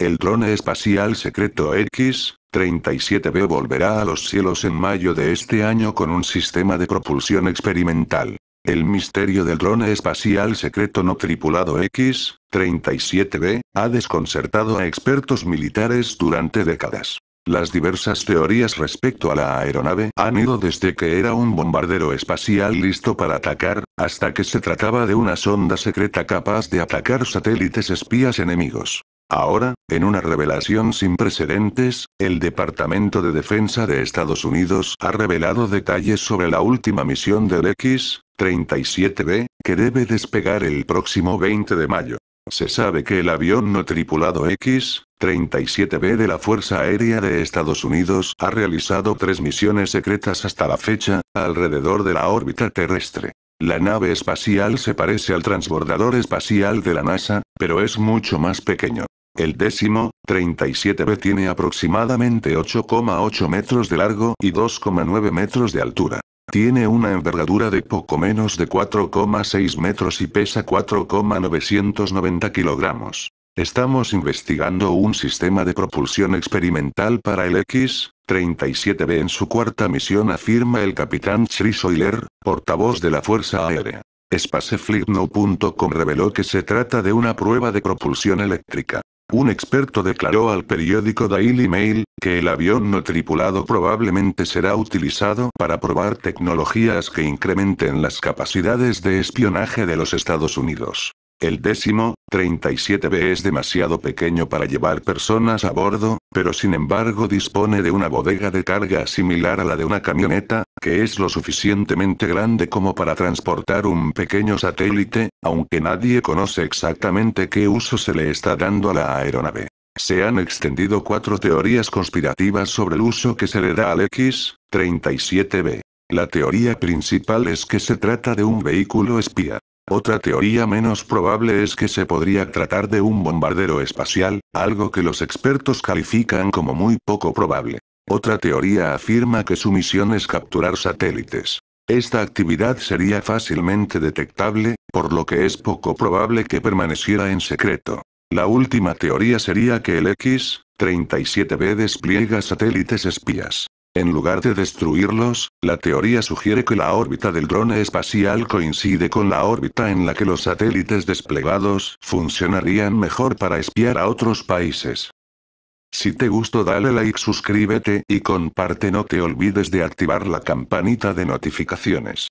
El drone espacial secreto X-37B volverá a los cielos en mayo de este año con un sistema de propulsión experimental. El misterio del drone espacial secreto no tripulado X-37B ha desconcertado a expertos militares durante décadas. Las diversas teorías respecto a la aeronave han ido desde que era un bombardero espacial listo para atacar, hasta que se trataba de una sonda secreta capaz de atacar satélites espías enemigos. Ahora, en una revelación sin precedentes, el Departamento de Defensa de Estados Unidos ha revelado detalles sobre la última misión del X-37B, que debe despegar el próximo 20 de mayo. Se sabe que el avión no tripulado X-37B de la Fuerza Aérea de Estados Unidos ha realizado tres misiones secretas hasta la fecha, alrededor de la órbita terrestre. La nave espacial se parece al transbordador espacial de la NASA, pero es mucho más pequeño. El décimo, 37B tiene aproximadamente 8,8 metros de largo y 2,9 metros de altura. Tiene una envergadura de poco menos de 4,6 metros y pesa 4,990 kilogramos. Estamos investigando un sistema de propulsión experimental para el X-37B en su cuarta misión afirma el capitán Chris Euler, portavoz de la Fuerza Aérea. Spaceflightnow.com reveló que se trata de una prueba de propulsión eléctrica. Un experto declaró al periódico Daily Mail, que el avión no tripulado probablemente será utilizado para probar tecnologías que incrementen las capacidades de espionaje de los Estados Unidos. El décimo, 37B es demasiado pequeño para llevar personas a bordo, pero sin embargo dispone de una bodega de carga similar a la de una camioneta, que es lo suficientemente grande como para transportar un pequeño satélite, aunque nadie conoce exactamente qué uso se le está dando a la aeronave. Se han extendido cuatro teorías conspirativas sobre el uso que se le da al X-37B. La teoría principal es que se trata de un vehículo espía. Otra teoría menos probable es que se podría tratar de un bombardero espacial, algo que los expertos califican como muy poco probable. Otra teoría afirma que su misión es capturar satélites. Esta actividad sería fácilmente detectable, por lo que es poco probable que permaneciera en secreto. La última teoría sería que el X-37B despliega satélites espías. En lugar de destruirlos, la teoría sugiere que la órbita del drone espacial coincide con la órbita en la que los satélites desplegados funcionarían mejor para espiar a otros países. Si te gustó dale like suscríbete y comparte no te olvides de activar la campanita de notificaciones.